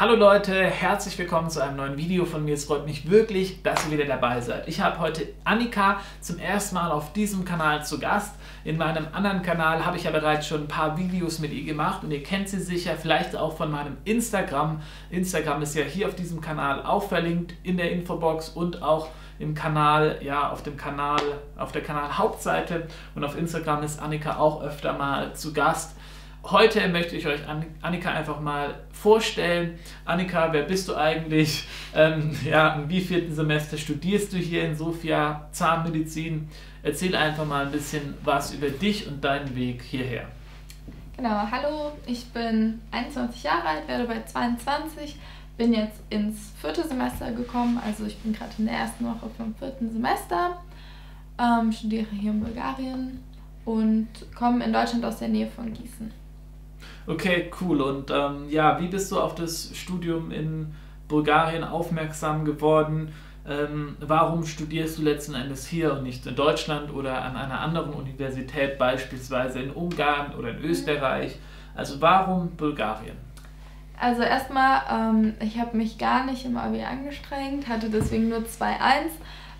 Hallo Leute, herzlich willkommen zu einem neuen Video von mir. Es freut mich wirklich, dass ihr wieder dabei seid. Ich habe heute Annika zum ersten Mal auf diesem Kanal zu Gast. In meinem anderen Kanal habe ich ja bereits schon ein paar Videos mit ihr gemacht und ihr kennt sie sicher vielleicht auch von meinem Instagram. Instagram ist ja hier auf diesem Kanal auch verlinkt in der Infobox und auch im Kanal, ja, auf dem Kanal, auf der Kanalhauptseite und auf Instagram ist Annika auch öfter mal zu Gast. Heute möchte ich euch Annika einfach mal vorstellen. Annika, wer bist du eigentlich? Ähm, ja, im wievielten Semester studierst du hier in Sofia Zahnmedizin? Erzähl einfach mal ein bisschen was über dich und deinen Weg hierher. Genau, hallo, ich bin 21 Jahre alt, werde bei 22, bin jetzt ins vierte Semester gekommen, also ich bin gerade in der ersten Woche vom vierten Semester, ähm, studiere hier in Bulgarien und komme in Deutschland aus der Nähe von Gießen. Okay, cool. Und ähm, ja, wie bist du auf das Studium in Bulgarien aufmerksam geworden? Ähm, warum studierst du letzten Endes hier und nicht in Deutschland oder an einer anderen Universität, beispielsweise in Ungarn oder in mhm. Österreich? Also warum Bulgarien? Also erstmal, ähm, ich habe mich gar nicht im Abi angestrengt, hatte deswegen nur 2-1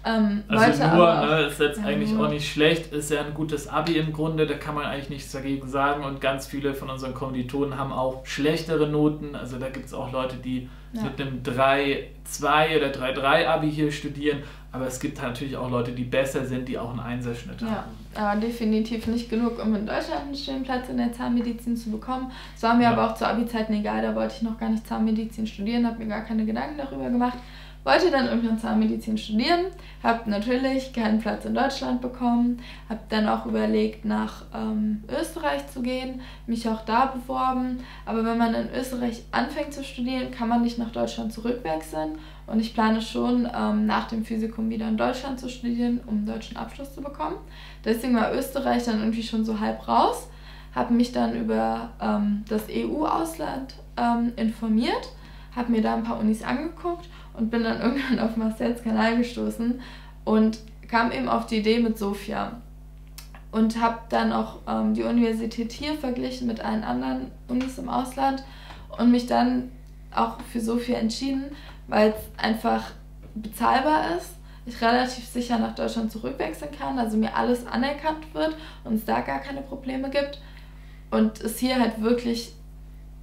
ähm, also nur, ne, ist jetzt ja, eigentlich nur. auch nicht schlecht, ist ja ein gutes Abi im Grunde, da kann man eigentlich nichts dagegen sagen und ganz viele von unseren Kommilitonen haben auch schlechtere Noten, also da gibt es auch Leute, die ja. mit einem 3-2 oder 3-3 Abi hier studieren, aber es gibt natürlich auch Leute, die besser sind, die auch einen Einserschnitt ja, haben. aber definitiv nicht genug, um in Deutschland einen schönen Platz in der Zahnmedizin zu bekommen. Das war mir ja. aber auch zu Abi-Zeiten egal, da wollte ich noch gar nicht Zahnmedizin studieren, habe mir gar keine Gedanken darüber gemacht wollte dann irgendwann Zahnmedizin studieren, habe natürlich keinen Platz in Deutschland bekommen, habe dann auch überlegt, nach ähm, Österreich zu gehen, mich auch da beworben. Aber wenn man in Österreich anfängt zu studieren, kann man nicht nach Deutschland zurückwechseln. Und ich plane schon, ähm, nach dem Physikum wieder in Deutschland zu studieren, um einen deutschen Abschluss zu bekommen. Deswegen war Österreich dann irgendwie schon so halb raus, habe mich dann über ähm, das EU-Ausland ähm, informiert, habe mir da ein paar Unis angeguckt und bin dann irgendwann auf Marcells Kanal gestoßen und kam eben auf die Idee mit Sofia. Und habe dann auch ähm, die Universität hier verglichen mit allen anderen Unis im Ausland und mich dann auch für Sofia entschieden, weil es einfach bezahlbar ist, ich relativ sicher nach Deutschland zurückwechseln kann, also mir alles anerkannt wird und es da gar keine Probleme gibt und es hier halt wirklich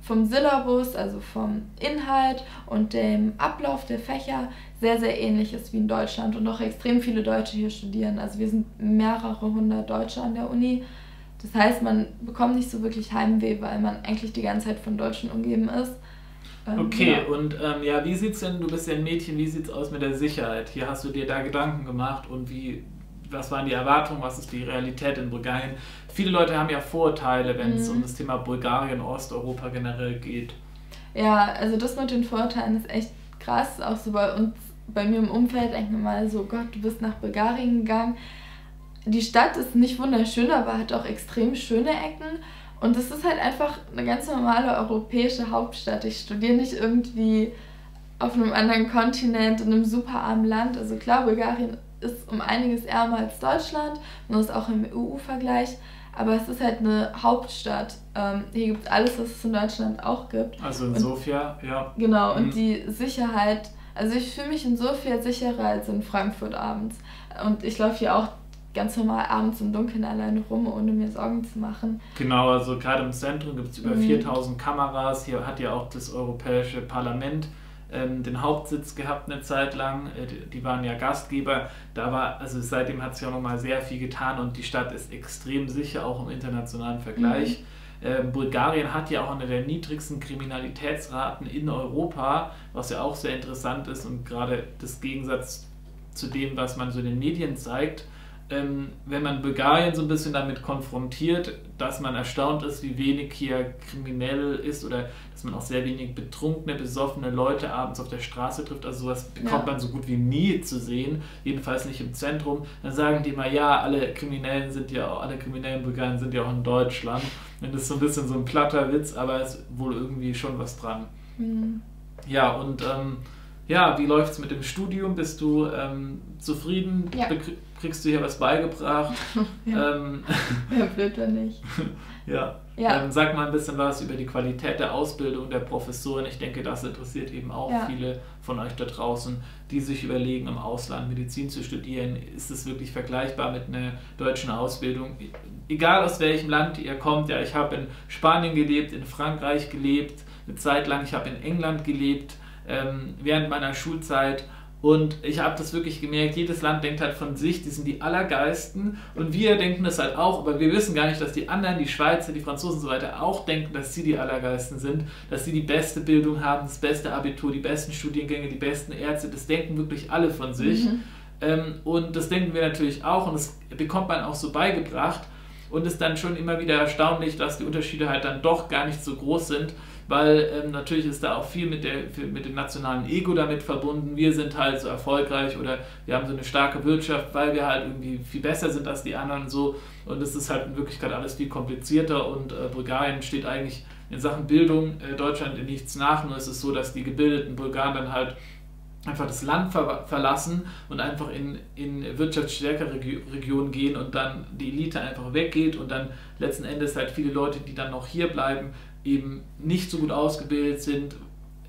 vom Syllabus, also vom Inhalt und dem Ablauf der Fächer sehr, sehr ähnlich ist wie in Deutschland und auch extrem viele Deutsche hier studieren. Also wir sind mehrere hundert Deutsche an der Uni. Das heißt, man bekommt nicht so wirklich Heimweh, weil man eigentlich die ganze Zeit von Deutschen umgeben ist. Ähm, okay, ja. und ähm, ja, wie sieht's denn, du bist ja ein Mädchen, wie sieht's aus mit der Sicherheit? Hier hast du dir da Gedanken gemacht und wie, was waren die Erwartungen, was ist die Realität in Bulgarien? Viele Leute haben ja Vorurteile, wenn es mhm. um das Thema Bulgarien, Osteuropa generell geht. Ja, also das mit den Vorurteilen ist echt krass. Auch so bei uns, bei mir im Umfeld denken wir mal so, Gott, du bist nach Bulgarien gegangen. Die Stadt ist nicht wunderschön, aber hat auch extrem schöne Ecken. Und es ist halt einfach eine ganz normale europäische Hauptstadt. Ich studiere nicht irgendwie auf einem anderen Kontinent, in einem super armen Land. Also klar, Bulgarien ist um einiges ärmer als Deutschland und ist auch im EU-Vergleich. Aber es ist halt eine Hauptstadt. Ähm, hier gibt es alles, was es in Deutschland auch gibt. Also in und, Sofia, ja. Genau, mhm. und die Sicherheit, also ich fühle mich in Sofia sicherer als in Frankfurt abends. Und ich laufe hier auch ganz normal abends im Dunkeln alleine rum, ohne mir Sorgen zu machen. Genau, also gerade im Zentrum gibt es über mhm. 4000 Kameras. Hier hat ja auch das Europäische Parlament den Hauptsitz gehabt eine Zeit lang. Äh, die, waren ja Gastgeber. Da war, also seitdem hat sich auch nochmal sehr viel getan und die Stadt ist extrem sicher, auch im internationalen Vergleich. Mhm. Ähm, Bulgarien hat ja auch eine der niedrigsten Kriminalitätsraten in Europa, was ja auch sehr interessant ist und gerade das Gegensatz zu dem, was man so in den Medien zeigt ähm, wenn man Bulgarien so ein bisschen damit konfrontiert, dass man erstaunt ist, wie wenig hier kriminell ist oder dass man auch sehr wenig betrunkene, besoffene Leute abends auf der Straße trifft. Also sowas bekommt ja. man so gut wie nie zu sehen, jedenfalls nicht im Zentrum. Dann sagen die mal, ja, alle Kriminellen sind ja auch, alle kriminellen Bulgarien sind ja auch in Deutschland. Und das ist so ein bisschen so ein platter Witz, aber es ist wohl irgendwie schon was dran. Mhm. Ja, und ähm, ja, wie läuft es mit dem Studium? Bist du ähm, zufrieden? Ja. Kriegst du hier was beigebracht? ja. Ähm, ja, blöd, wenn nicht. ja. ja. Ähm, sag mal ein bisschen was über die Qualität der Ausbildung der Professoren. Ich denke, das interessiert eben auch ja. viele von euch da draußen, die sich überlegen, im Ausland Medizin zu studieren. Ist es wirklich vergleichbar mit einer deutschen Ausbildung? Egal aus welchem Land ihr kommt, ja, ich habe in Spanien gelebt, in Frankreich gelebt, eine Zeit lang, ich habe in England gelebt ähm, während meiner Schulzeit. Und ich habe das wirklich gemerkt, jedes Land denkt halt von sich, die sind die Allergeisten. Und wir denken das halt auch, aber wir wissen gar nicht, dass die anderen, die Schweizer, die Franzosen und so weiter, auch denken, dass sie die Allergeisten sind, dass sie die beste Bildung haben, das beste Abitur, die besten Studiengänge, die besten Ärzte. Das denken wirklich alle von sich. Mhm. Ähm, und das denken wir natürlich auch und das bekommt man auch so beigebracht. Und es ist dann schon immer wieder erstaunlich, dass die Unterschiede halt dann doch gar nicht so groß sind weil ähm, natürlich ist da auch viel mit, der, mit dem nationalen Ego damit verbunden. Wir sind halt so erfolgreich oder wir haben so eine starke Wirtschaft, weil wir halt irgendwie viel besser sind als die anderen und so. Und es ist halt in Wirklichkeit alles viel komplizierter und äh, Bulgarien steht eigentlich in Sachen Bildung äh, Deutschland in nichts nach. Nur ist es so, dass die gebildeten Bulgaren dann halt einfach das Land ver verlassen und einfach in, in wirtschaftsstärkere Regionen gehen und dann die Elite einfach weggeht und dann letzten Endes halt viele Leute, die dann noch hier bleiben, eben nicht so gut ausgebildet sind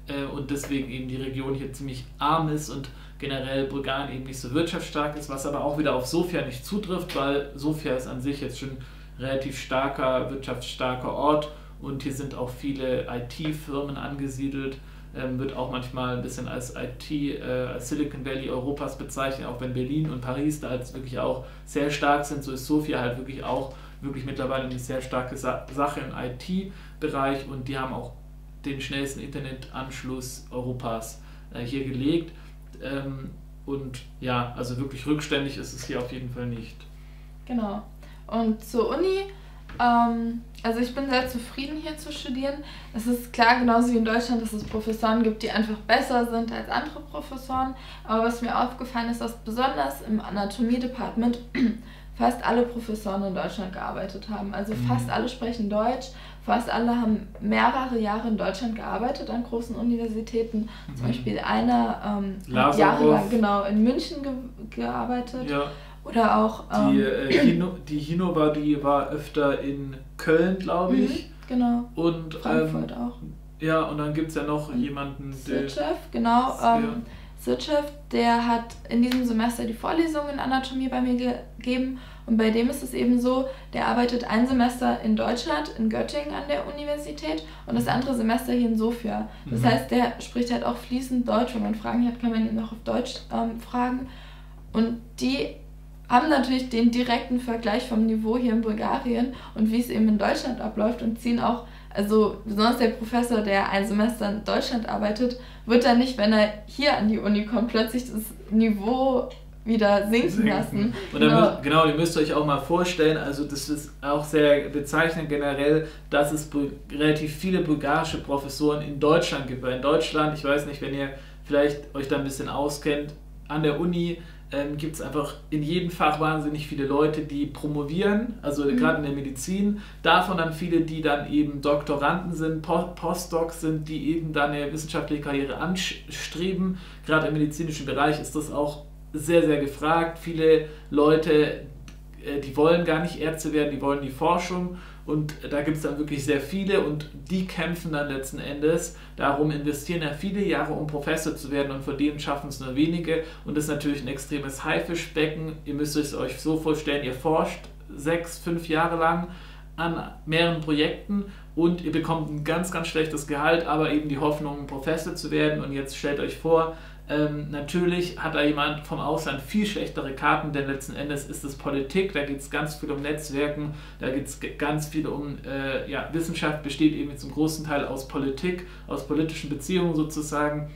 äh, und deswegen eben die Region hier ziemlich arm ist und generell Bulgarien eben nicht so wirtschaftsstark ist, was aber auch wieder auf Sofia nicht zutrifft, weil Sofia ist an sich jetzt schon relativ starker, wirtschaftsstarker Ort und hier sind auch viele IT-Firmen angesiedelt. Ähm, wird auch manchmal ein bisschen als IT, äh, als Silicon Valley Europas bezeichnet, auch wenn Berlin und Paris da jetzt wirklich auch sehr stark sind, so ist Sofia halt wirklich auch wirklich mittlerweile eine sehr starke Sa Sache im IT-Bereich und die haben auch den schnellsten Internetanschluss Europas äh, hier gelegt. Ähm, und ja, also wirklich rückständig ist es hier auf jeden Fall nicht. Genau. Und zur Uni, ähm, also ich bin sehr zufrieden hier zu studieren. Es ist klar, genauso wie in Deutschland, dass es Professoren gibt, die einfach besser sind als andere Professoren. Aber was mir aufgefallen ist, dass besonders im Anatomie-Department fast alle Professoren in Deutschland gearbeitet haben. Also mhm. fast alle sprechen Deutsch, fast alle haben mehrere Jahre in Deutschland gearbeitet an großen Universitäten. Mhm. Zum Beispiel einer ähm, hat jahrelang genau in München ge gearbeitet. Ja. Oder auch. Ähm, die, äh, Hino, die Hinova, die war öfter in Köln, glaube mhm, ich. Mhm, genau. Und Frankfurt ähm, auch. Ja, und dann gibt es ja noch jemanden, der. Sitchev, genau. Ähm, Sitchev, der hat in diesem Semester die Vorlesung in Anatomie bei mir gegeben und bei dem ist es eben so, der arbeitet ein Semester in Deutschland, in Göttingen an der Universität und das andere Semester hier in Sofia. Das mhm. heißt, der spricht halt auch fließend Deutsch. Wenn man Fragen hat, kann man ihn auch auf Deutsch ähm, fragen. Und die haben natürlich den direkten Vergleich vom Niveau hier in Bulgarien und wie es eben in Deutschland abläuft und ziehen auch also besonders der Professor, der ein Semester in Deutschland arbeitet, wird dann nicht, wenn er hier an die Uni kommt, plötzlich das Niveau wieder sinken, sinken. lassen. Und genau. Müsst, genau, ihr müsst euch auch mal vorstellen, also das ist auch sehr bezeichnend generell, dass es relativ viele bulgarische Professoren in Deutschland gibt. Weil in Deutschland, ich weiß nicht, wenn ihr vielleicht euch da ein bisschen auskennt, an der Uni ähm, gibt es einfach in jedem Fach wahnsinnig viele Leute, die promovieren, also mhm. gerade in der Medizin. Davon dann viele, die dann eben Doktoranden sind, Postdocs sind, die eben dann eine wissenschaftliche Karriere anstreben. Gerade im medizinischen Bereich ist das auch sehr, sehr gefragt. Viele Leute, äh, die wollen gar nicht Ärzte werden, die wollen die Forschung. Und da gibt es dann wirklich sehr viele und die kämpfen dann letzten Endes darum, investieren ja viele Jahre, um Professor zu werden und von denen schaffen es nur wenige. Und das ist natürlich ein extremes Haifischbecken. Ihr müsst es euch so vorstellen, ihr forscht sechs, fünf Jahre lang an mehreren Projekten und ihr bekommt ein ganz, ganz schlechtes Gehalt, aber eben die Hoffnung, Professor zu werden. Und jetzt stellt euch vor, ähm, natürlich hat da jemand vom Ausland viel schlechtere Karten, denn letzten Endes ist es Politik, da geht es ganz viel um Netzwerken, da geht es ganz viel um, äh, ja, Wissenschaft besteht eben zum großen Teil aus Politik, aus politischen Beziehungen sozusagen.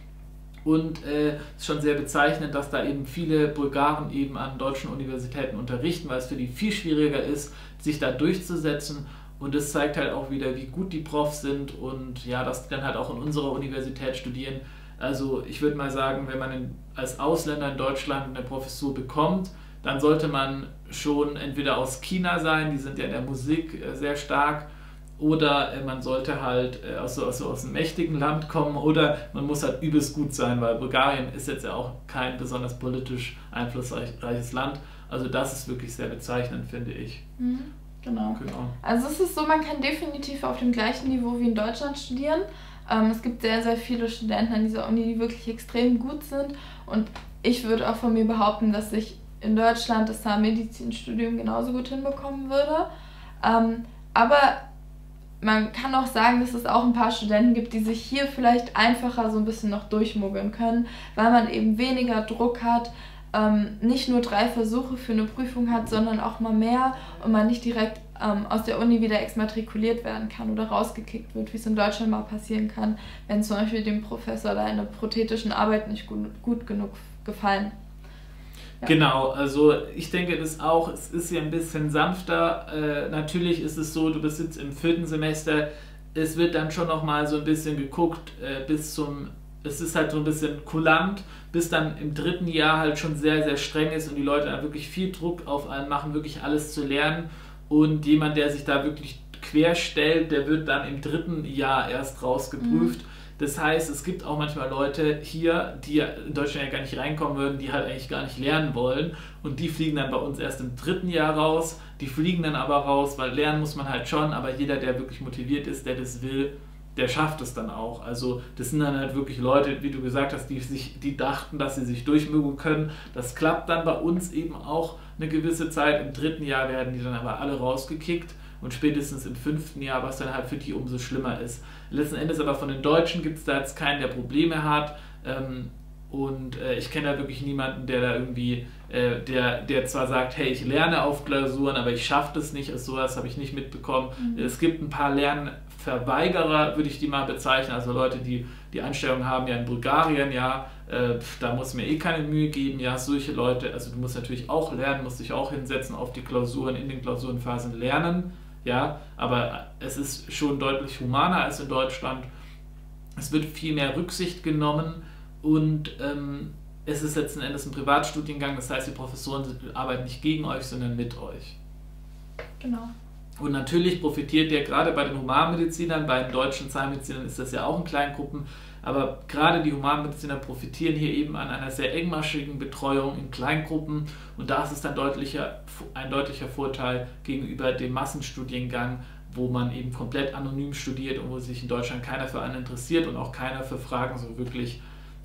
Und es äh, ist schon sehr bezeichnend, dass da eben viele Bulgaren eben an deutschen Universitäten unterrichten, weil es für die viel schwieriger ist, sich da durchzusetzen. Und das zeigt halt auch wieder, wie gut die Profs sind und ja, dass die dann halt auch in unserer Universität studieren also ich würde mal sagen, wenn man in, als Ausländer in Deutschland eine Professur bekommt, dann sollte man schon entweder aus China sein, die sind ja in der Musik äh, sehr stark, oder äh, man sollte halt äh, aus, aus, aus einem mächtigen Land kommen oder man muss halt übelst gut sein, weil Bulgarien ist jetzt ja auch kein besonders politisch einflussreiches Land. Also das ist wirklich sehr bezeichnend, finde ich. Mhm, genau. genau. Also es ist so, man kann definitiv auf dem gleichen Niveau wie in Deutschland studieren. Ähm, es gibt sehr, sehr viele Studenten an dieser Uni, die wirklich extrem gut sind. Und ich würde auch von mir behaupten, dass ich in Deutschland das Zahnmedizinstudium genauso gut hinbekommen würde. Ähm, aber man kann auch sagen, dass es auch ein paar Studenten gibt, die sich hier vielleicht einfacher so ein bisschen noch durchmuggeln können, weil man eben weniger Druck hat, ähm, nicht nur drei Versuche für eine Prüfung hat, sondern auch mal mehr und man nicht direkt ähm, aus der Uni wieder exmatrikuliert werden kann oder rausgekickt wird, wie es in Deutschland mal passieren kann, wenn zum Beispiel dem Professor deine prothetischen Arbeit nicht gut, gut genug gefallen. Ja. Genau, also ich denke das auch, es ist ja ein bisschen sanfter. Äh, natürlich ist es so, du bist jetzt im vierten Semester, es wird dann schon nochmal so ein bisschen geguckt äh, bis zum, es ist halt so ein bisschen kulant, bis dann im dritten Jahr halt schon sehr, sehr streng ist und die Leute dann wirklich viel Druck auf einen machen, wirklich alles zu lernen. Und jemand, der sich da wirklich quer stellt, der wird dann im dritten Jahr erst rausgeprüft. Mhm. Das heißt, es gibt auch manchmal Leute hier, die in Deutschland ja gar nicht reinkommen würden, die halt eigentlich gar nicht lernen wollen. Und die fliegen dann bei uns erst im dritten Jahr raus. Die fliegen dann aber raus, weil lernen muss man halt schon. Aber jeder, der wirklich motiviert ist, der das will, der schafft es dann auch. Also das sind dann halt wirklich Leute, wie du gesagt hast, die, sich, die dachten, dass sie sich durchmögen können. Das klappt dann bei uns eben auch eine gewisse Zeit. Im dritten Jahr werden die dann aber alle rausgekickt und spätestens im fünften Jahr, was dann halt für die umso schlimmer ist. Letzten Endes aber von den Deutschen gibt es da jetzt keinen, der Probleme hat. Ähm, und äh, ich kenne da wirklich niemanden, der da irgendwie, äh, der, der zwar sagt, hey, ich lerne auf Klausuren, aber ich schaffe das nicht, also sowas habe ich nicht mitbekommen. Mhm. Es gibt ein paar Lernverweigerer, würde ich die mal bezeichnen, also Leute, die die Einstellung haben, ja in Bulgarien, ja, äh, da muss mir eh keine Mühe geben, ja, solche Leute, also du musst natürlich auch lernen, musst dich auch hinsetzen auf die Klausuren, in den Klausurenphasen lernen, ja, aber es ist schon deutlich humaner als in Deutschland. Es wird viel mehr Rücksicht genommen und ähm, es ist letzten Endes ein Privatstudiengang, das heißt, die Professoren arbeiten nicht gegen euch, sondern mit euch. Genau. Und natürlich profitiert ihr gerade bei den Humanmedizinern, bei den deutschen Zahnmedizinern ist das ja auch in Kleingruppen, aber gerade die Humanmediziner profitieren hier eben an einer sehr engmaschigen Betreuung in Kleingruppen und da ist es dann deutlicher, ein deutlicher Vorteil gegenüber dem Massenstudiengang, wo man eben komplett anonym studiert und wo sich in Deutschland keiner für einen interessiert und auch keiner für Fragen so wirklich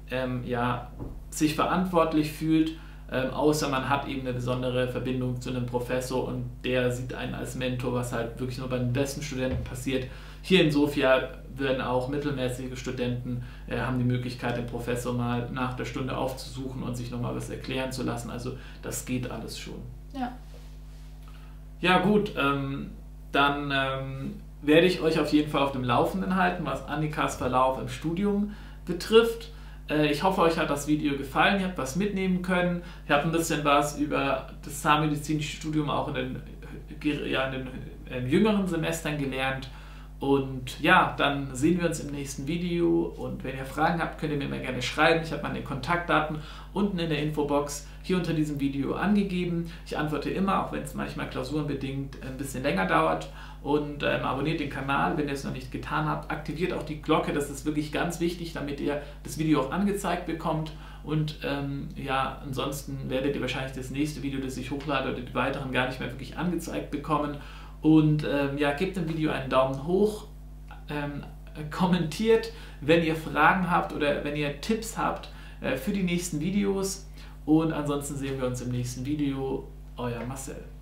ähm, ja, sich verantwortlich fühlt, ähm, außer man hat eben eine besondere Verbindung zu einem Professor und der sieht einen als Mentor, was halt wirklich nur bei den besten Studenten passiert. Hier in Sofia werden auch mittelmäßige Studenten, äh, haben die Möglichkeit, den Professor mal nach der Stunde aufzusuchen und sich nochmal was erklären zu lassen. Also das geht alles schon. Ja. Ja gut, ähm, dann ähm, werde ich euch auf jeden Fall auf dem Laufenden halten, was Annikas Verlauf im Studium betrifft. Äh, ich hoffe, euch hat das Video gefallen, ihr habt was mitnehmen können, ihr habt ein bisschen was über das zahnmedizinische Studium auch in den, ja, in den jüngeren Semestern gelernt. Und ja, dann sehen wir uns im nächsten Video. Und wenn ihr Fragen habt, könnt ihr mir immer gerne schreiben. Ich habe meine Kontaktdaten unten in der Infobox hier unter diesem Video angegeben. Ich antworte immer, auch wenn es manchmal klausurenbedingt ein bisschen länger dauert. Und ähm, abonniert den Kanal, wenn ihr es noch nicht getan habt. Aktiviert auch die Glocke, das ist wirklich ganz wichtig, damit ihr das Video auch angezeigt bekommt. Und ähm, ja, ansonsten werdet ihr wahrscheinlich das nächste Video, das ich hochlade oder die weiteren gar nicht mehr wirklich angezeigt bekommen. Und ähm, ja, gebt dem Video einen Daumen hoch, ähm, kommentiert, wenn ihr Fragen habt oder wenn ihr Tipps habt äh, für die nächsten Videos. Und ansonsten sehen wir uns im nächsten Video. Euer Marcel.